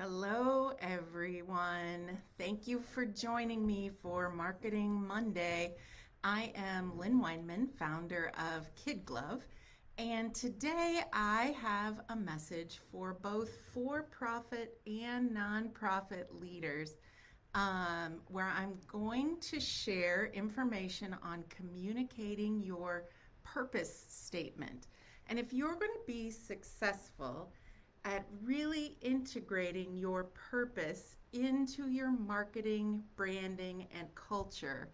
Hello, everyone. Thank you for joining me for Marketing Monday. I am Lynn Weinman, founder of KidGlov, and today I have a message for both for profit and nonprofit leaders um, where I'm going to share information on communicating your purpose statement. And if you're going to be successful, at really integrating your purpose into your marketing, branding, and culture,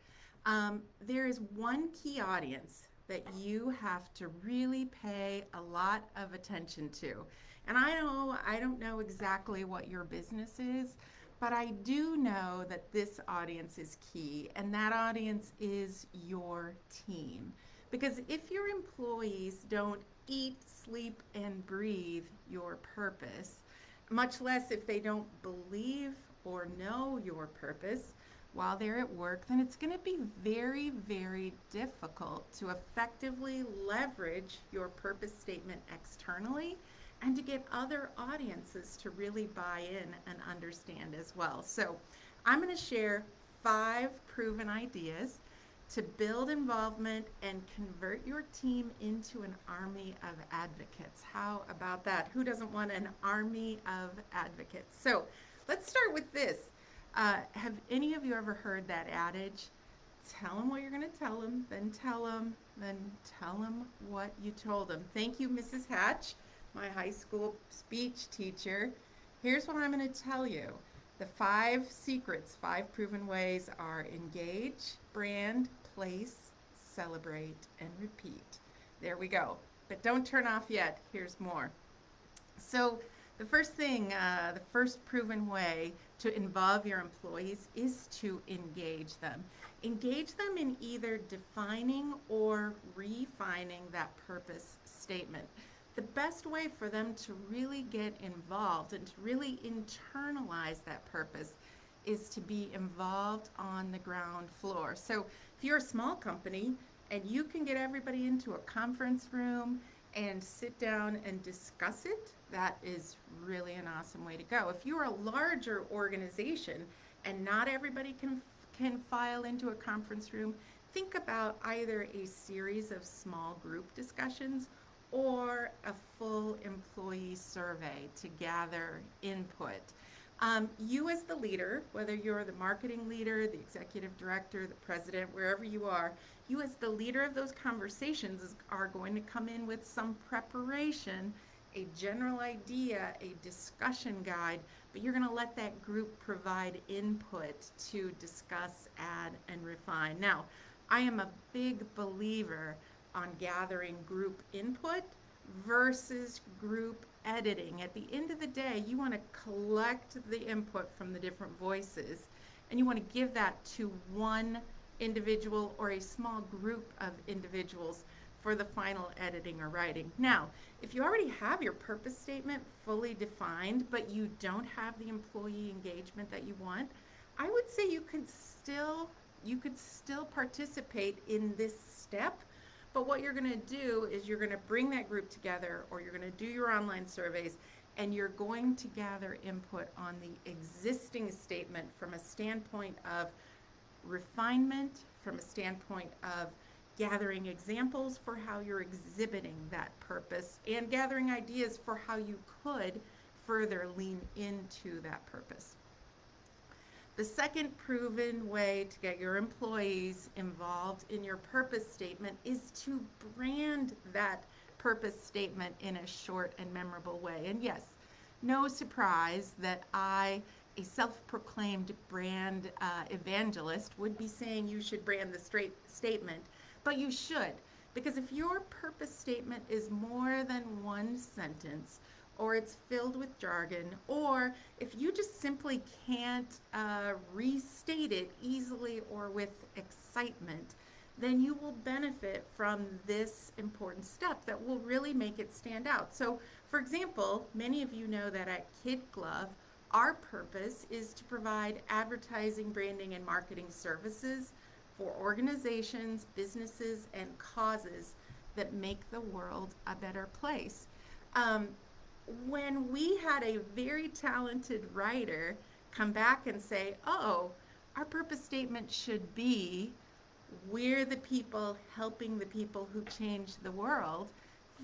um, there is one key audience that you have to really pay a lot of attention to. And I know I don't know exactly what your business is, but I do know that this audience is key, and that audience is your team. Because if your employees don't eat, sleep, and breathe your purpose, much less if they don't believe or know your purpose while they're at work, then it's going to be very, very difficult to effectively leverage your purpose statement externally and to get other audiences to really buy in and understand as well. So, I'm going to share five proven ideas to build involvement and convert your team into an army of advocates. How about that? Who doesn't want an army of advocates? So let's start with this. Uh, have any of you ever heard that adage? Tell them what you're going to tell them, then tell them, then tell them what you told them. Thank you, Mrs. Hatch, my high school speech teacher. Here's what I'm going to tell you. The five secrets, five proven ways are engage, brand, place, celebrate, and repeat. There we go. But don't turn off yet. Here's more. So, the first thing, uh, the first proven way to involve your employees is to engage them. Engage them in either defining or refining that purpose statement. The best way for them to really get involved and to really internalize that purpose is to be involved on the ground floor. So if you're a small company and you can get everybody into a conference room and sit down and discuss it, that is really an awesome way to go. If you're a larger organization and not everybody can can file into a conference room, think about either a series of small group discussions or a full employee survey to gather input. Um, you, as the leader, whether you're the marketing leader, the executive director, the president, wherever you are, you, as the leader of those conversations, is, are going to come in with some preparation, a general idea, a discussion guide, but you're going to let that group provide input to discuss, add, and refine. Now, I am a big believer on gathering group input versus group editing. At the end of the day, you want to collect the input from the different voices and you want to give that to one individual or a small group of individuals for the final editing or writing. Now, if you already have your purpose statement fully defined, but you don't have the employee engagement that you want, I would say you could still you could still participate in this step but what you're going to do is you're going to bring that group together or you're going to do your online surveys and you're going to gather input on the existing statement from a standpoint of refinement, from a standpoint of gathering examples for how you're exhibiting that purpose, and gathering ideas for how you could further lean into that purpose. The second proven way to get your employees involved in your purpose statement is to brand that purpose statement in a short and memorable way. And yes, no surprise that I, a self proclaimed brand uh, evangelist, would be saying you should brand the straight statement, but you should. Because if your purpose statement is more than one sentence, or it's filled with jargon, or if you just simply can't uh, restate it easily or with excitement, then you will benefit from this important step that will really make it stand out. So, for example, many of you know that at Kid Glove, our purpose is to provide advertising, branding, and marketing services for organizations, businesses, and causes that make the world a better place. Um, when we had a very talented writer come back and say, oh, our purpose statement should be we're the people helping the people who change the world,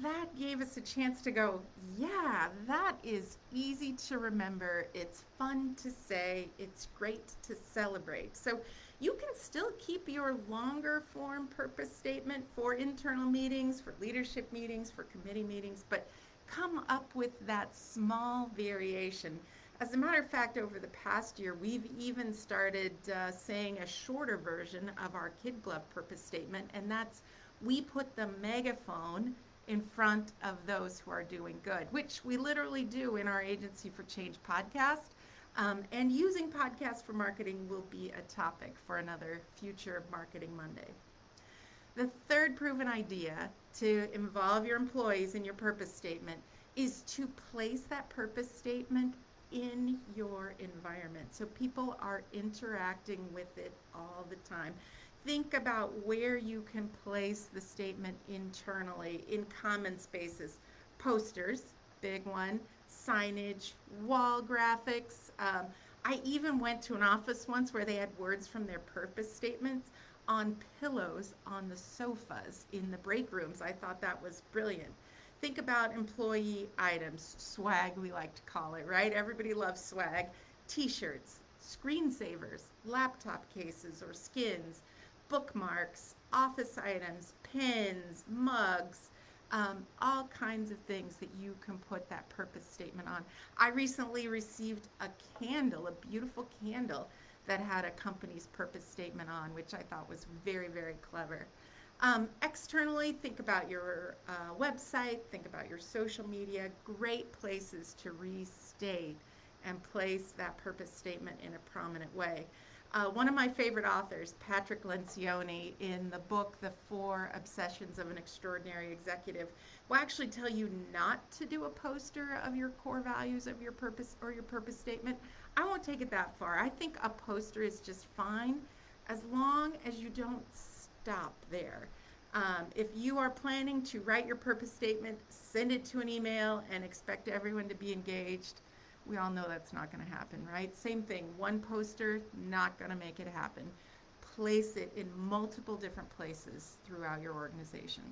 that gave us a chance to go, yeah, that is easy to remember. It's fun to say. It's great to celebrate. So you can still keep your longer form purpose statement for internal meetings, for leadership meetings, for committee meetings, but come up with that small variation. As a matter of fact, over the past year, we've even started uh, saying a shorter version of our KidGlov purpose statement, and that's we put the megaphone in front of those who are doing good, which we literally do in our Agency for Change podcast. Um, and using podcasts for marketing will be a topic for another future Marketing Monday. The third proven idea to involve your employees in your purpose statement is to place that purpose statement in your environment so people are interacting with it all the time. Think about where you can place the statement internally in common spaces. Posters, big one, signage, wall graphics. Um, I even went to an office once where they had words from their purpose statements on pillows on the sofas in the break rooms. I thought that was brilliant. Think about employee items, swag we like to call it, right? Everybody loves swag. T-shirts, screensavers, laptop cases or skins, bookmarks, office items, pens, mugs, um, all kinds of things that you can put that purpose statement on. I recently received a candle, a beautiful candle that had a company's purpose statement on, which I thought was very, very clever. Um, externally, think about your uh, website, think about your social media, great places to restate and place that purpose statement in a prominent way. Uh, one of my favorite authors, Patrick Lencioni, in the book The Four Obsessions of an Extraordinary Executive, will actually tell you not to do a poster of your core values of your purpose or your purpose statement. I won't take it that far. I think a poster is just fine as long as you don't stop there. Um, if you are planning to write your purpose statement, send it to an email and expect everyone to be engaged we all know that's not going to happen, right? Same thing, one poster, not going to make it happen. Place it in multiple different places throughout your organization.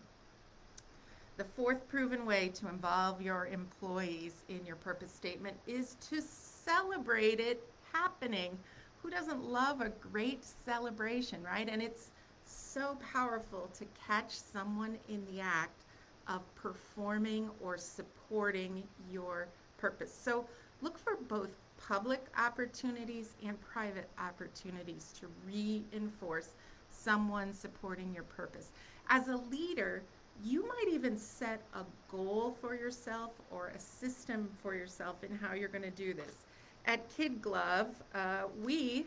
The fourth proven way to involve your employees in your purpose statement is to celebrate it happening. Who doesn't love a great celebration, right? And it's so powerful to catch someone in the act of performing or supporting your purpose. So look for both public opportunities and private opportunities to reinforce someone supporting your purpose. As a leader, you might even set a goal for yourself or a system for yourself in how you're going to do this. At KidGlov, uh, we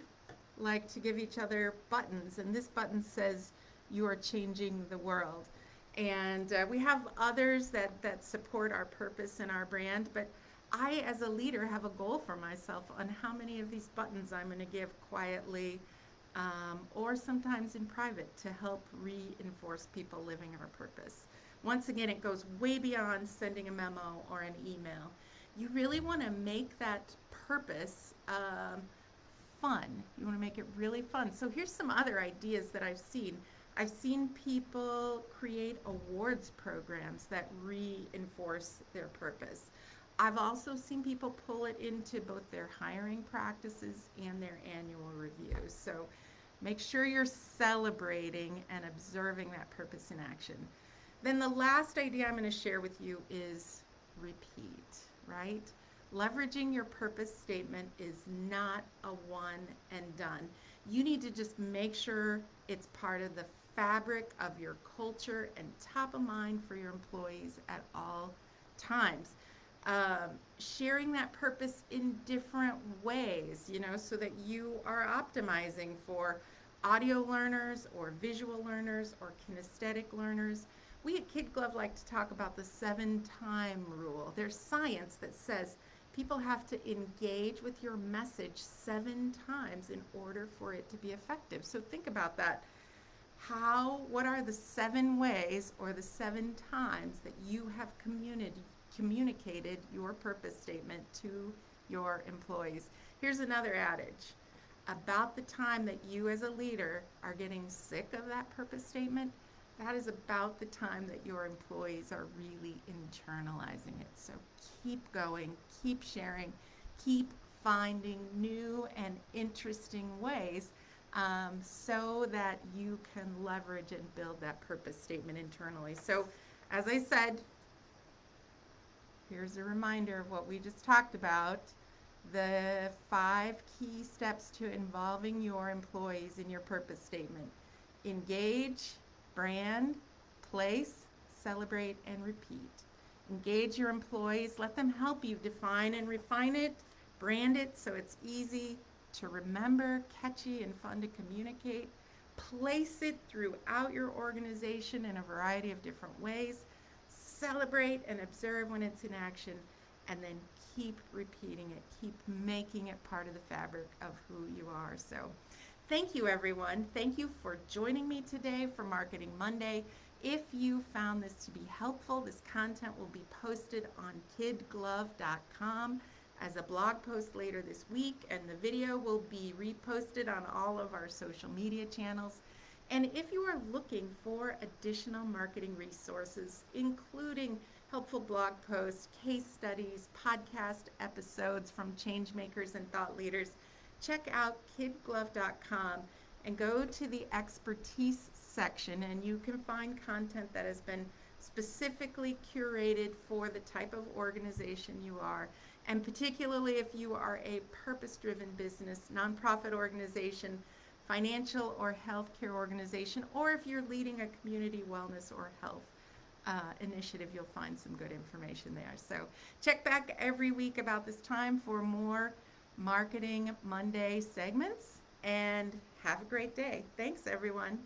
like to give each other buttons, and this button says, You are changing the world. And uh, we have others that, that support our purpose and our brand, but I, as a leader, have a goal for myself on how many of these buttons I'm going to give quietly um, or sometimes in private to help reinforce people living our purpose. Once again, it goes way beyond sending a memo or an email. You really want to make that purpose um, fun. You want to make it really fun. So here's some other ideas that I've seen. I've seen people create awards programs that reinforce their purpose. I've also seen people pull it into both their hiring practices and their annual reviews. So make sure you're celebrating and observing that purpose in action. Then the last idea I'm going to share with you is repeat, right? Leveraging your purpose statement is not a one and done. You need to just make sure it's part of the fabric of your culture and top of mind for your employees at all times um, sharing that purpose in different ways, you know, so that you are optimizing for audio learners or visual learners or kinesthetic learners. We at KidGlov like to talk about the seven time rule. There's science that says people have to engage with your message seven times in order for it to be effective. So think about that. How, what are the seven ways or the seven times that you have communicated communicated your purpose statement to your employees. Here's another adage about the time that you as a leader are getting sick of that purpose statement, that is about the time that your employees are really internalizing it. So keep going, keep sharing, keep finding new and interesting ways um, so that you can leverage and build that purpose statement internally. So, as I said, here's a reminder of what we just talked about the five key steps to involving your employees in your purpose statement engage, brand, place, celebrate, and repeat. Engage your employees, let them help you define and refine it, brand it so it's easy to remember, catchy, and fun to communicate. Place it throughout your organization in a variety of different ways. Celebrate and observe when it's in action, and then keep repeating it. Keep making it part of the fabric of who you are. So, thank you, everyone. Thank you for joining me today for Marketing Monday. If you found this to be helpful, this content will be posted on kidglov.com as a blog post later this week, and the video will be reposted on all of our social media channels. And if you are looking for additional marketing resources, including helpful blog posts, case studies, podcast episodes from changemakers and thought leaders, check out kidglov.com and go to the expertise section, and you can find content that has been specifically curated for the type of organization you are. And particularly if you are a purpose driven business, nonprofit organization, financial or healthcare organization, or if you're leading a community wellness or health uh, initiative, you'll find some good information there. So check back every week about this time for more Marketing Monday segments and have a great day. Thanks, everyone.